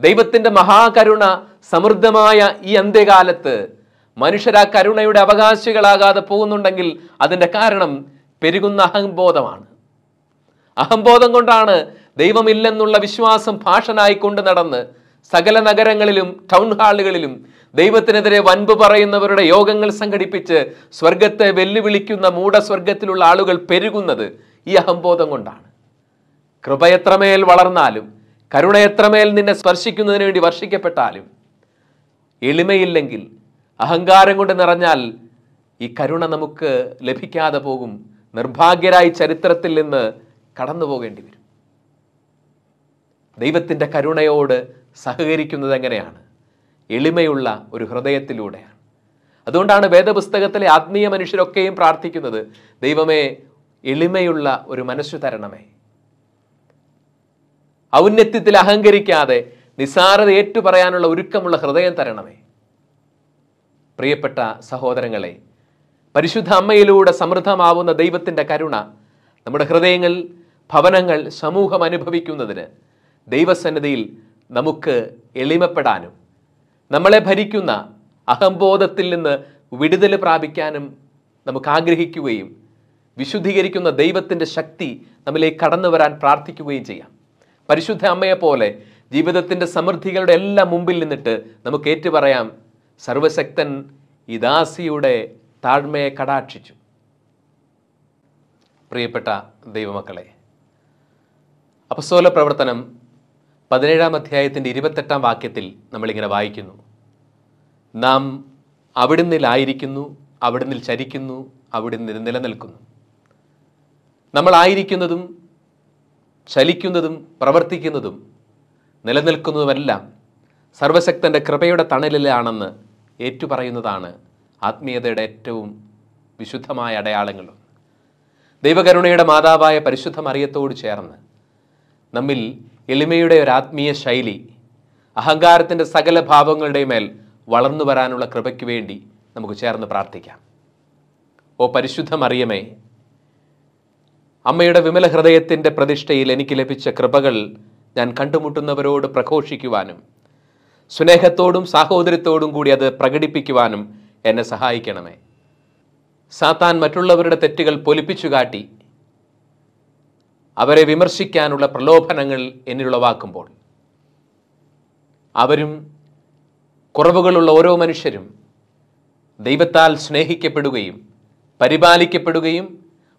[SPEAKER 1] ദൈവത്തിന്റെ മഹാകരുണ സമൃദ്ധമായ ഈ അന്ത്യകാലത്ത് മനുഷ്യർ ആ കരുണയുടെ അവകാശികളാകാതെ പോകുന്നുണ്ടെങ്കിൽ അതിന്റെ കാരണം പെരുകുന്ന അഹംബോധമാണ്. അഹംബോധം കൊണ്ടാണ് ദൈവമില്ലെന്നുള്ള വിശ്വാസം ഭാഷനായി കൊണ്ട് നടന്ന് സകല നഗരങ്ങളിലും ടൗൺ ഹാളുകളിലും ദൈവത്തിനെതിരെ വൻപ് പറയുന്നവരുടെ യോഗങ്ങൾ സംഘടിപ്പിച്ച് സ്വർഗത്തെ വെല്ലുവിളിക്കുന്ന മൂഢസ്വർഗത്തിലുള്ള ആളുകൾ പെരുകുന്നത് ഈ അഹംബോധം കൊണ്ടാണ്. കൃപ എത്രമേൽ വളർന്നാലും കരുണ എത്രമേൽ നിന്നെ സ്പർശിക്കുന്നതിന് വേണ്ടി വർഷിക്കപ്പെട്ടാലും എളിമയില്ലെങ്കിൽ അഹങ്കാരം കൊണ്ട് നിറഞ്ഞാൽ ഈ കരുണ നമുക്ക് ലഭിക്കാതെ പോകും. നിർഭാഗ്യരായി ചരിത്രത്തിൽ നിന്ന് കടന്നു പോകേണ്ടി വരും. ദൈവത്തിന്റെ കരുണയോട് സഹകരിക്കുന്നത് എങ്ങനെയാണ്? എളിമയുള്ള ഒരു ഹൃദയത്തിലൂടെയാണ്. അതുകൊണ്ടാണ് വേദപുസ്തകത്തിലെ ആത്മീയ മനുഷ്യരൊക്കെയും പ്രാർത്ഥിക്കുന്നത് ദൈവമേ എളിമയുള്ള ഒരു മനസ്സു തരണമേ. ഔന്നത്യത്തിൽ അഹങ്കരിക്കാതെ നിസാരത ഏറ്റുപറയാനുള്ള ഒരുക്കമുള്ള ഹൃദയം തരണമേ. പ്രിയപ്പെട്ട സഹോദരങ്ങളെ പരിശുദ്ധ അമ്മയിലൂടെ സമൃദ്ധമാവുന്ന ദൈവത്തിന്റെ കരുണ നമ്മുടെ ഹൃദയങ്ങൾ ഭവനങ്ങൾ സമൂഹം അനുഭവിക്കുന്നതിന് ദൈവസന്നിധിയിൽ നമുക്ക് എളിമപ്പെടാനും നമ്മളെ ഭരിക്കുന്ന അഹംബോധത്തിൽ നിന്ന് വിടുതൽ പ്രാപിക്കാനും നമുക്ക് ആഗ്രഹിക്കുകയും വിശുദ്ധീകരിക്കുന്ന ദൈവത്തിന്റെ ശക്തി നമ്മിലേക്ക് കടന്നു വരാൻ പ്രാർത്ഥിക്കുകയും ചെയ്യാം. പരിശുദ്ധ അമ്മയെപ്പോലെ ജീവിതത്തിന്റെ സമൃദ്ധികളുടെ എല്ലാം മുമ്പിൽ നിന്നിട്ട് നമുക്ക് ഏറ്റുപറയാം സർവശക്തൻ ഈ ദാസിയുടെ താഴ്മയെ കടാക്ഷിച്ചു. പ്രിയപ്പെട്ട ദൈവമക്കളെ അപസ്തോല പ്രവർത്തനം പതിനേഴാം അധ്യായത്തിന്റെ ഇരുപത്തെട്ടാം വാക്യത്തിൽ നമ്മളിങ്ങനെ വായിക്കുന്നു. നാം അവിടുന്നിലായിരിക്കുന്നു അവിടുന്ന് ചരിക്കുന്നു അവിടുന്ന് നിലനിൽക്കുന്നു. നമ്മളായിരിക്കുന്നതും ചലിക്കുന്നതും പ്രവർത്തിക്കുന്നതും നിലനിൽക്കുന്നതുമെല്ലാം സർവശക്തന്റെ കൃപയുടെ തണലിലാണെന്ന് ഏറ്റുപറയുന്നതാണ് ആത്മീയതയുടെ ഏറ്റവും വിശുദ്ധമായ അടയാളങ്ങളും ദൈവകരുണയുടെ മാതാവായ പരിശുദ്ധ മറിയത്തോട് ചേർന്ന് നമ്മിൽ എളിമയുടെ ഒരു ആത്മീയ ശൈലി അഹങ്കാരത്തിന്റെ സകല ഭാവങ്ങളുടെ മേൽ വളർന്നു വരാനുള്ള കൃപയ്ക്ക് വേണ്ടി നമുക്ക് ചേർന്ന് പ്രാർത്ഥിക്കാം. ഓ പരിശുദ്ധ മറിയമേ അമ്മയുടെ വിമല ഹൃദയത്തിന്റെ പ്രതിഷ്ഠയിൽ എനിക്ക് ലഭിച്ച കൃപകൾ ഞാൻ കണ്ടുമുട്ടുന്നവരോട് പ്രഘോഷിക്കുവാനും സ്നേഹത്തോടും സാഹോദര്യത്തോടും കൂടി അത് പ്രകടിപ്പിക്കുവാനും എന്നെ സഹായിക്കണമേ. സാത്താൻ മറ്റുള്ളവരുടെ തെറ്റുകൾ പൊലിപ്പിച്ചു കാട്ടി അവരെ വിമർശിക്കാനുള്ള പ്രലോഭനങ്ങൾ എന്നിലുളവാക്കുമ്പോൾ അവരും കുറവുകളുള്ള ഓരോ മനുഷ്യരും ദൈവത്താൽ സ്നേഹിക്കപ്പെടുകയും പരിപാലിക്കപ്പെടുകയും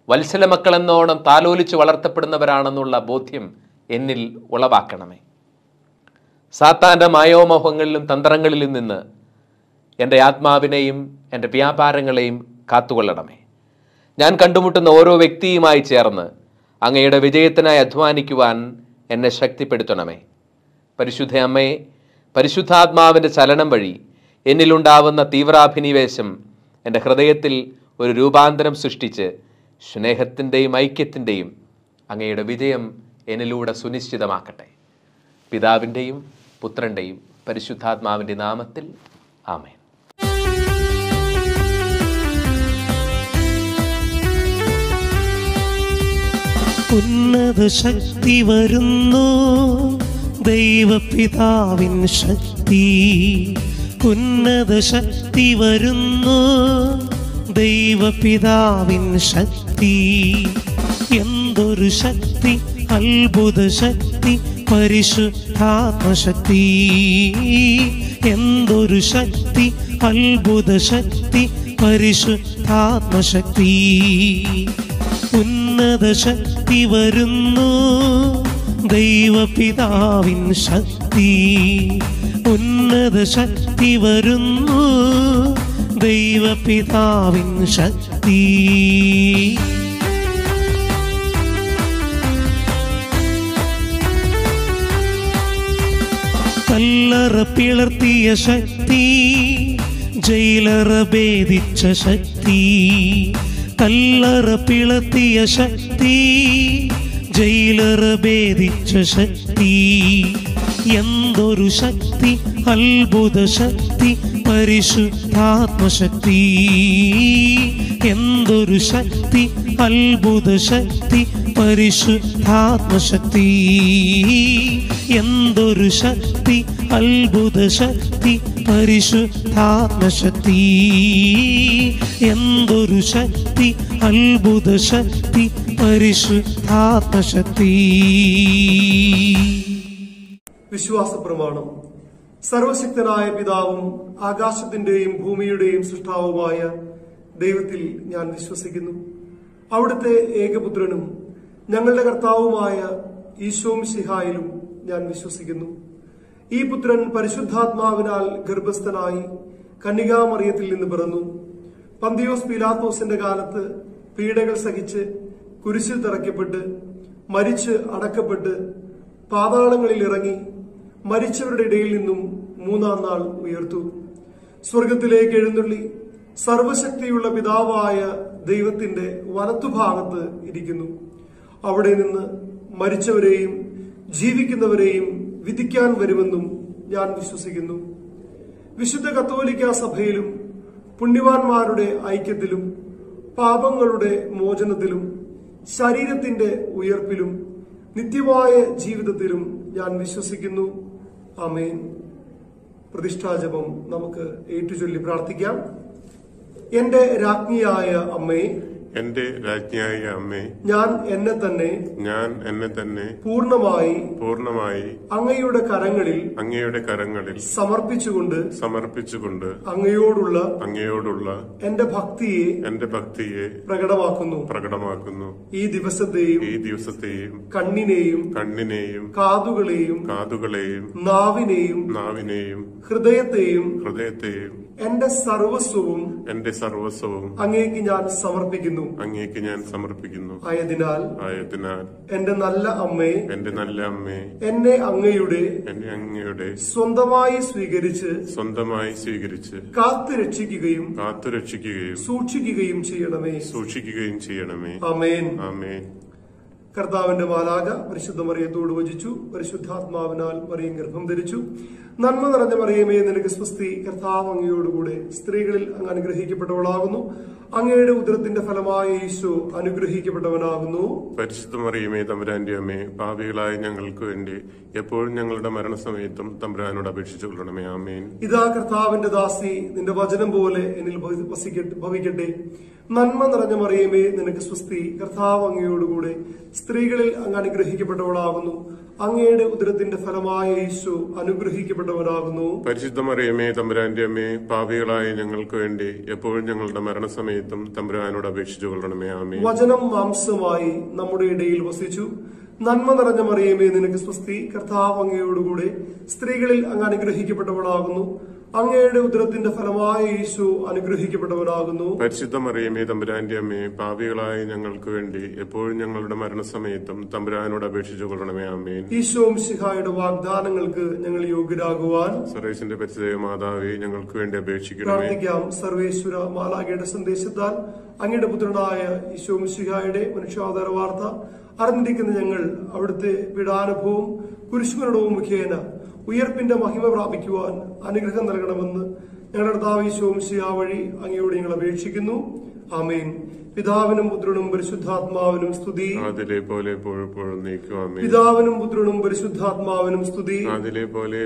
[SPEAKER 1] വത്സല മക്കളെന്നോണം താലോലിച്ച് വളർത്തപ്പെടുന്നവരാണെന്നുള്ള ബോധ്യം എന്നിൽ ഉളവാക്കണമേ. സാത്താന്റെ മായോമോഹങ്ങളിലും തന്ത്രങ്ങളിലും നിന്ന് എന്റെ ആത്മാവിനെയും എന്റെ വ്യാപാരങ്ങളെയും കാത്തുകൊള്ളണമേ. ഞാൻ കണ്ടുമുട്ടുന്ന ഓരോ വ്യക്തിയുമായി ചേർന്ന് അങ്ങയുടെ വിജയത്തിനായി അധ്വാനിക്കുവാൻ എന്നെ ശക്തിപ്പെടുത്തണമേ. പരിശുദ്ധ അമ്മയെ പരിശുദ്ധാത്മാവിന്റെ ചലനം വഴി എന്നിലുണ്ടാവുന്ന തീവ്രാഭിനിവേശം എന്റെ ഹൃദയത്തിൽ ഒരു രൂപാന്തരം സൃഷ്ടിച്ച് സ്നേഹത്തിന്റെയും ഐക്യത്തിന്റെയും അങ്ങയുടെ വിജയം എന്നിലൂടെ സുനിശ്ചിതമാക്കട്ടെ. പിതാവിന്റെയും പുത്രന്റെയും പരിശുദ്ധാത്മാവിന്റെ നാമത്തിൽ ആമേൻ.
[SPEAKER 2] ഉന്നത ശക്തി വരുന്നു. ദൈവപിതാവിൻ ശക്തി. ഉന്നത ശക്തി വരുന്നു. ദൈവപിതാവിൻ ശക്തി. എന്തൊരു ശക്തി അത്ഭുത ശക്തി. പരിശുദ്ധാത്മശക്തി. എന്തൊരു ശക്തി അത്ഭുത ശക്തി പരിശുദ്ധാത്മശക്തി. ഉന്നത ശക്തി വരുന്നു ദൈവപിതാവിൻ ശക്തി. ഉന്നത ശക്തി വരുന്നു ദൈവപിതാവിൻ ശക്തി. പിളർത്തിയ ശക്തി ജയിലറ ഭേദിച്ച ശക്തി കല്ലറ പിളർത്തിയ ശക്തി ജയിലറ ഭേദിച്ച ശക്തി. എന്തൊരു ശക്തി അത്ഭുത ശക്തി പരിശുദ്ധാത്മശക്തി. എന്തൊരു ശക്തി അത്ഭുത ശക്തി പരിശുദ്ധാത്മശക്തി. എന്തൊരു ശക്തി അത്ഭുത ശക്തി പരിശുദ്ധാത്മശക്തി. എന്തൊരു ശക്തി അത്ഭുത ശക്തി പരിശുദ്ധാത്മശക്തി.
[SPEAKER 3] വിശ്വാസ പ്രമാണം സർവശക്തനായ പിതാവും ആകാശത്തിന്റെയും ഭൂമിയുടെയും സൃഷ്ടാവുമായ ദൈവത്തിൽ ഞാൻ വിശ്വസിക്കുന്നു. അവിടുത്തെ ഏകപുത്രനും ഞങ്ങളുടെ കർത്താവുമായ ഈശോം ശിഹായിലും ഞാൻ വിശ്വസിക്കുന്നു. ഈ പുത്രൻ പരിശുദ്ധാത്മാവിനാൽ ഗർഭസ്ഥനായി കന്യകാമറിയത്തിൽ നിന്ന് പിറന്നു. പന്തിയോസ് പിലാത്തോസിന്റെ കാലത്ത് പീഡകൾ സഹിച്ച് കുരിശിൽ തറയ്ക്കപ്പെട്ട് മരിച്ച് അടക്കപ്പെട്ട് പാതാളങ്ങളിൽ ഇറങ്ങി മരിച്ചവരുടെ ഇടയിൽ നിന്നും മൂന്നാം നാൾ ഉയർത്തു. സ്വർഗത്തിലേക്ക് എഴുന്നള്ളി സർവശക്തിയുള്ള പിതാവായ ദൈവത്തിന്റെ വലത്തുഭാഗത്ത് ഇരിക്കുന്നു. അവിടെ നിന്ന് മരിച്ചവരെയും ജീവിക്കുന്നവരെയും വിധിക്കാൻ വരുമെന്നും ഞാൻ വിശ്വസിക്കുന്നു. വിശുദ്ധ കത്തോലിക്ക സഭയിലും പുണ്യവാന്മാരുടെ ഐക്യത്തിലും പാപങ്ങളുടെ മോചനത്തിലും ശരീരത്തിന്റെ ഉയർപ്പിലും നിത്യമായ ജീവിതത്തിലും ഞാൻ വിശ്വസിക്കുന്നു. അമേൻ പ്രതിഷ്ഠാജപം നമുക്ക് ഏറ്റുചൊല്ലി പ്രാർത്ഥിക്കാം. എന്റെ രാജ്ഞിയായ അമ്മേ
[SPEAKER 4] എന്റെ രാജ്ഞിയായ അമ്മേ
[SPEAKER 3] ഞാൻ എന്നെ തന്നെ
[SPEAKER 4] ഞാൻ എന്നെ തന്നെ
[SPEAKER 3] പൂർണമായി
[SPEAKER 4] പൂർണമായി
[SPEAKER 3] അങ്ങയുടെ കരങ്ങളിൽ
[SPEAKER 4] അങ്ങയുടെ കരങ്ങളിൽ
[SPEAKER 3] സമർപ്പിച്ചുകൊണ്ട്
[SPEAKER 4] സമർപ്പിച്ചുകൊണ്ട്
[SPEAKER 3] അങ്ങയോടുള്ള
[SPEAKER 4] അങ്ങയോടുള്ള
[SPEAKER 3] എന്റെ ഭക്തിയെ
[SPEAKER 4] എന്റെ ഭക്തിയെ
[SPEAKER 3] പ്രകടമാക്കുന്നു.
[SPEAKER 4] പ്രകടമാക്കുന്നു.
[SPEAKER 3] ഈ ദിവസത്തെയും
[SPEAKER 4] ഈ ദിവസത്തെയും
[SPEAKER 3] കണ്ണിനെയും
[SPEAKER 4] കണ്ണിനെയും
[SPEAKER 3] കാതുകളെയും
[SPEAKER 4] കാതുകളെയും
[SPEAKER 3] നാവിനെയും
[SPEAKER 4] നാവിനെയും
[SPEAKER 3] ഹൃദയത്തെയും
[SPEAKER 4] ഹൃദയത്തെയും
[SPEAKER 3] എന്റെ സർവസ്വവും
[SPEAKER 4] എന്റെ സർവസ്വവും
[SPEAKER 3] അങ്ങേക്ക് ഞാൻ സമർപ്പിക്കുന്നു.
[SPEAKER 4] അങ്ങേക്ക് ഞാൻ സമർപ്പിക്കുന്നു.
[SPEAKER 3] ആയതിനാൽ
[SPEAKER 4] ആയതിനാൽ
[SPEAKER 3] എന്റെ നല്ല അമ്മേ
[SPEAKER 4] എന്റെ നല്ല അമ്മേ
[SPEAKER 3] എന്നെ അങ്ങയുടെ
[SPEAKER 4] എന്നെ അങ്ങയുടെ
[SPEAKER 3] സ്വന്തമായി സ്വീകരിച്ച്
[SPEAKER 4] സ്വന്തമായി സ്വീകരിച്ച്
[SPEAKER 3] കാത്തു രക്ഷിക്കുകയും
[SPEAKER 4] കാത്തു രക്ഷിക്കുകയും
[SPEAKER 3] സൂക്ഷിക്കുകയും ചെയ്യണമേ.
[SPEAKER 4] സൂക്ഷിക്കുകയും ചെയ്യണമേ.
[SPEAKER 3] അമേൻ
[SPEAKER 4] ആമേൻ.
[SPEAKER 3] കർത്താവിന്റെ മാലാക പരിശുദ്ധ മറിയത്തോട് വചിച്ചു. പരിശുദ്ധാത്മാവിനാൽ മറിയം ഗർഭം ധരിച്ചു. നന്മ നിറഞ്ഞ മറിയമേ നിനക്ക് സ്വസ്തി. കർത്താവ് അങ്ങയോടുകൂടെ സ്ത്രീകളിൽ അങ്ങ് അനുഗ്രഹിക്കപ്പെട്ടവളാകുന്നു. അങ്ങയുടെ ഉദരത്തിന്റെ ഫലമായ യേശു അനുഗ്രഹിക്കപ്പെട്ടവനാകുന്നു.
[SPEAKER 4] പരിശുദ്ധ മറിയമേ തമ്പുരാന്റെ അമ്മേ പാപികളായ ഞങ്ങൾക്ക് വേണ്ടി എപ്പോഴും ഞങ്ങളുടെ മരണസമയത്തും തമ്പുരാനോട് അപേക്ഷിച്ചു കൊള്ളണമേ. ആമേൻ.
[SPEAKER 3] ഇതാ കർത്താവിന്റെ ദാസി. നിന്റെ വചനം പോലെ എന്നിൽ ഭവിക്കട്ടെ. നന്മ നിറഞ്ഞ മറിയമേ നിനക്ക് സ്വസ്തി. കർത്താവ് അങ്ങയോടുകൂടെ സ്ത്രീകളിൽ അങ്ങ് അനുഗ്രഹിക്കപ്പെട്ടവളാകുന്നു. അങ്ങയുടെ ഉദരത്തിന്റെ ഫലമായ ഈശോ അനുഗ്രഹിക്കപ്പെട്ടവരാകുന്നു.
[SPEAKER 4] പരിശുദ്ധ മറിയമേ തമ്പുരാന്റെ അമ്മേ പാപികളായ ഞങ്ങൾക്ക് വേണ്ടി എപ്പോഴും ഞങ്ങളുടെ മരണസമയത്തും തമ്പുരാനോട് അപേക്ഷിച്ചു കൊള്ളണമേ ആമേ
[SPEAKER 3] വചനം മാംസമായി നമ്മുടെ ഇടയിൽ വസിച്ചു. നന്മ നിറഞ്ഞ മറിയമേ നിനക്ക് സ്വസ്തി. കർത്താവ് അങ്ങയോടുകൂടെ സ്ത്രീകളിൽ അങ്ങ് അനുഗ്രഹിക്കപ്പെട്ടവളാകുന്നു. അങ്ങയുടെ ഉദരത്തിന്റെ ഫലമായി യേശു അനുഗ്രഹിക്കപ്പെട്ടവനാകുന്നു.
[SPEAKER 4] പരിശുദ്ധ മറിയമേ തമ്പുരാന്റെ അമ്മേ പാപികളായ ഞങ്ങൾക്ക് വേണ്ടി എപ്പോഴും ഞങ്ങളുടെ മരണസമയത്തും തമ്പുരാനോട് അപേക്ഷിച്ചു കൊള്ളണമേ ആമേൻ.
[SPEAKER 3] ഈശോം സിഹായുടെ വാഗ്ദാനങ്ങൾക്ക് ഞങ്ങൾ യോഗ്യരാകുവാൻ
[SPEAKER 4] സർവേശന്റെ പരിശുദ്ധ മാതാവേ ഞങ്ങൾക്ക് വേണ്ടി അപേക്ഷിക്കണം
[SPEAKER 3] പ്രാർത്ഥിക്കാം. സർവേശ്വര മാലാഖയുടെ സന്ദേശത്താൽ അങ്ങയുടെ പുത്രനായ ഈശോം മിശിഹായുടെ മനുഷ്യാവതാര വാർത്ത അറിഞ്ഞിരിക്കുന്ന ഞങ്ങൾ അവിടുത്തെ പീഡാനുഭവവും കുരിശുമരണവും മുഖേന ഉയർപ്പിന്റെ മഹിമ പ്രാപിക്കുവാൻ അനുഗ്രഹം നൽകണമെന്ന് ഞങ്ങളുടെ താവീശവും ശിയാ വഴി അങ്ങയോട് ഞങ്ങൾ അപേക്ഷിക്കുന്നു. ആമേൻ. പിതാവിനും പുത്രനും പരിശുദ്ധാത്മാവിനും സ്തുതി.
[SPEAKER 4] അതിലെ പോലെ
[SPEAKER 3] പിതാവിനും പുത്രനും പരിശുദ്ധാത്മാവിനും സ്തുതി.
[SPEAKER 4] അതിലെ പോലെ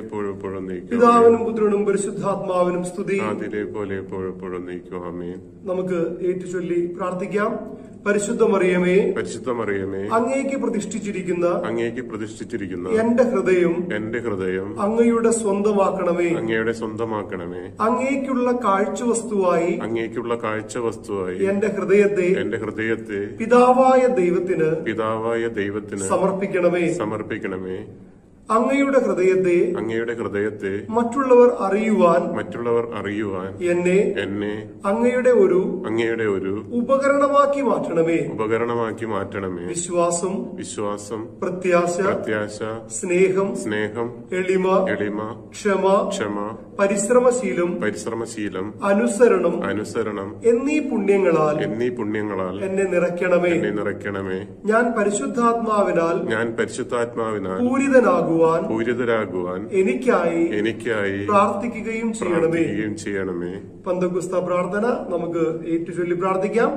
[SPEAKER 3] പിതാവിനും പുത്രനും പരിശുദ്ധാത്മാവിനും സ്തുതി.
[SPEAKER 4] അതിലെ പോലെ എപ്പോഴും നീക്കുവാമേ
[SPEAKER 3] നമുക്ക് ഏറ്റുചൊല്ലി പ്രാർത്ഥിക്കാം. പരിശുദ്ധ മറിയമേ
[SPEAKER 4] പരിശുദ്ധ മറിയമേ
[SPEAKER 3] അങ്ങേക്ക് പ്രതിഷ്ഠിച്ചിരിക്കുന്ന
[SPEAKER 4] അങ്ങേക്ക് പ്രതിഷ്ഠിച്ചിരിക്കുന്ന
[SPEAKER 3] എന്റെ ഹൃദയം
[SPEAKER 4] എന്റെ ഹൃദയം
[SPEAKER 3] അങ്ങയുടെ സ്വന്തമാക്കണമേ.
[SPEAKER 4] അങ്ങയുടെ സ്വന്തമാക്കണമേ.
[SPEAKER 3] അങ്ങേക്കുള്ള കാഴ്ചവസ്തുവായി
[SPEAKER 4] അങ്ങേക്കുള്ള കാഴ്ച വസ്തുവായി
[SPEAKER 3] എന്റെ ഹൃദയത്തെ
[SPEAKER 4] എന്റെ ഹൃദയത്തെ
[SPEAKER 3] പിതാവായ ദൈവത്തിന്
[SPEAKER 4] പിതാവായ ദൈവത്തിന്
[SPEAKER 3] സമർപ്പിക്കണമേ.
[SPEAKER 4] സമർപ്പിക്കണമേ.
[SPEAKER 3] അങ്ങയുടെ ഹൃദയത്തെ
[SPEAKER 4] അങ്ങയുടെ ഹൃദയത്തെ
[SPEAKER 3] മറ്റുള്ളവർ അറിയുവാൻ
[SPEAKER 4] മറ്റുള്ളവർ അറിയുവാൻ
[SPEAKER 3] എന്നെ
[SPEAKER 4] എന്നെ
[SPEAKER 3] അങ്ങയുടെ ഒരു
[SPEAKER 4] അങ്ങയുടെ ഒരു
[SPEAKER 3] ഉപകരണമാക്കി മാറ്റണമേ.
[SPEAKER 4] ഉപകരണമാക്കി മാറ്റണമേ.
[SPEAKER 3] വിശ്വാസം
[SPEAKER 4] വിശ്വാസം
[SPEAKER 3] പ്രത്യാശ
[SPEAKER 4] പ്രത്യാശ
[SPEAKER 3] സ്നേഹം
[SPEAKER 4] സ്നേഹം
[SPEAKER 3] എളിമ
[SPEAKER 4] എളിമ
[SPEAKER 3] ക്ഷമ
[SPEAKER 4] ക്ഷമ
[SPEAKER 3] പരിശ്രമശീലം
[SPEAKER 4] പരിശ്രമശീലം
[SPEAKER 3] അനുസരണം
[SPEAKER 4] അനുസരണം
[SPEAKER 3] എന്നീ പുണ്യങ്ങളാൽ
[SPEAKER 4] എന്നീ പുണ്യങ്ങളാൽ
[SPEAKER 3] എന്നെ നിറയ്ക്കണമേ.
[SPEAKER 4] എന്നെ നിറയ്ക്കണമേ.
[SPEAKER 3] ഞാൻ പരിശുദ്ധാത്മാവിനാൽ
[SPEAKER 4] ഞാൻ പരിശുദ്ധാത്മാവിനാൽ
[SPEAKER 3] പൂരിതനാകുവാൻ
[SPEAKER 4] പൂരിതരാകുവാൻ
[SPEAKER 3] എനിക്കായി
[SPEAKER 4] എനിക്കായി
[SPEAKER 3] പ്രാർത്ഥിക്കുകയും ചെയ്യണമേ.
[SPEAKER 4] ചെയ്യണമേ.
[SPEAKER 3] പന്തകുസ്ത പ്രാർത്ഥന നമുക്ക് ഏറ്റുചൊല്ലി പ്രാർത്ഥിക്കാം.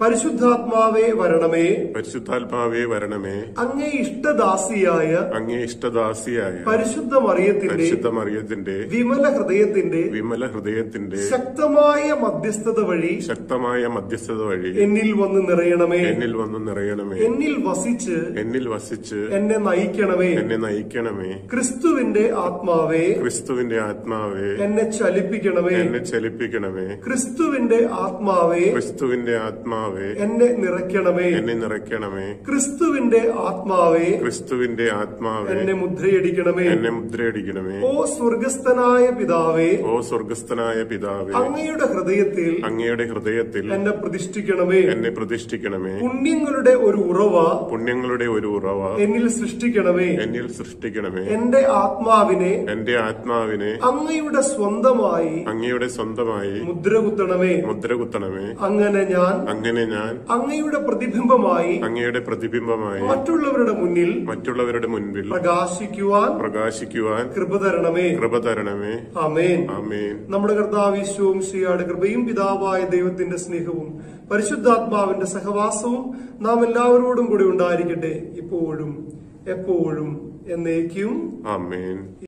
[SPEAKER 3] പരിശുദ്ധാത്മാവേ വരണമേ.
[SPEAKER 4] പരിശുദ്ധാത്മാവേ വരണമേ.
[SPEAKER 3] അങ്ങേ ഇഷ്ടദാസിയായ
[SPEAKER 4] അങ്ങേ ഇഷ്ടദാസിയായ
[SPEAKER 3] പരിശുദ്ധ മറിയത്തിന്റെ
[SPEAKER 4] പരിശുദ്ധ മറിയത്തിന്റെ
[SPEAKER 3] വിമല ഹൃദയത്തിന്റെ
[SPEAKER 4] വിമല ഹൃദയത്തിന്റെ
[SPEAKER 3] ശക്തമായ മധ്യസ്ഥത വഴി
[SPEAKER 4] ശക്തമായ മധ്യസ്ഥത വഴി
[SPEAKER 3] എന്നിൽ വന്ന് നിറയണമേ.
[SPEAKER 4] എന്നിൽ വന്ന് നിറയണമേ.
[SPEAKER 3] എന്നിൽ വസിച്ച്
[SPEAKER 4] എന്നിൽ വസിച്ച്
[SPEAKER 3] എന്നെ നയിക്കണമേ.
[SPEAKER 4] എന്നെ നയിക്കണമേ.
[SPEAKER 3] ക്രിസ്തുവിന്റെ ആത്മാവേ
[SPEAKER 4] ക്രിസ്തുവിന്റെ ആത്മാവേ
[SPEAKER 3] എന്നെ ചലിപ്പിക്കണമേ.
[SPEAKER 4] എന്നെ ചലിപ്പിക്കണമേ.
[SPEAKER 3] ക്രിസ്തുവിന്റെ ആത്മാവേ
[SPEAKER 4] ക്രിസ്തുവിന്റെ ആത്മാവേ
[SPEAKER 3] എന്നെ നിറയ്ക്കണമേ.
[SPEAKER 4] എന്നെ നിറയ്ക്കണമേ.
[SPEAKER 3] ക്രിസ്തുവിന്റെ ആത്മാവേ.
[SPEAKER 4] ക്രിസ്തുവിന്റെ ആത്മാവേ.
[SPEAKER 3] എന്നെ മുദ്രയടിക്കണമേ.
[SPEAKER 4] എന്നെ മുദ്രയടിക്കണമേ.
[SPEAKER 3] ഓ സ്വർഗസ്ഥനായ പിതാവേ.
[SPEAKER 4] ഓ സ്വർഗസ്ഥനായ പിതാവേ.
[SPEAKER 3] അങ്ങയുടെ ഹൃദയത്തിൽ
[SPEAKER 4] അങ്ങയുടെ ഹൃദയത്തിൽ
[SPEAKER 3] എന്നെ പ്രതിഷ്ഠിക്കണമേ.
[SPEAKER 4] എന്നെ പ്രതിഷ്ഠിക്കണമേ.
[SPEAKER 3] പുണ്യങ്ങളുടെ ഒരു ഉറവ
[SPEAKER 4] പുണ്യങ്ങളുടെ ഒരു ഉറവ
[SPEAKER 3] എന്നിൽ സൃഷ്ടിക്കണമേ.
[SPEAKER 4] എന്നിൽ സൃഷ്ടിക്കണമേ.
[SPEAKER 3] എന്റെ ആത്മാവിനെ
[SPEAKER 4] എന്റെ ആത്മാവിനെ
[SPEAKER 3] അങ്ങയുടെ സ്വന്തമായി
[SPEAKER 4] അങ്ങയുടെ സ്വന്തമായി
[SPEAKER 3] മുദ്ര കുത്തണമേ
[SPEAKER 4] മുദ്ര കുത്തണമേ
[SPEAKER 3] അങ്ങനെ ഞാൻ
[SPEAKER 4] അങ്ങനെ ഞാൻ
[SPEAKER 3] അങ്ങയുടെ പ്രതിബിംബമായി
[SPEAKER 4] അങ്ങയുടെ പ്രതിബിംബമായി
[SPEAKER 3] മറ്റുള്ളവരുടെ മുന്നിൽ
[SPEAKER 4] മറ്റുള്ളവരുടെ മുൻപിൽ
[SPEAKER 3] പ്രകാശിക്കുവാൻ
[SPEAKER 4] പ്രകാശിക്കുവാൻ
[SPEAKER 3] കൃപ തരണമേ.
[SPEAKER 4] കൃപ തരണമേ.
[SPEAKER 3] ആമേൻ.
[SPEAKER 4] ആമേൻ.
[SPEAKER 3] നമ്മുടെ കർത്താവിശ്വവും ശ്രീയാട് കൃപയും പിതാവായ ദൈവത്തിന്റെ സ്നേഹവും പരിശുദ്ധാത്മാവിന്റെ സഹവാസവും നാം എല്ലാവരോടും കൂടി ഉണ്ടായിരിക്കട്ടെ. ഇപ്പോഴും എപ്പോഴും എന്നേക്കും.
[SPEAKER 4] ആമേൻ.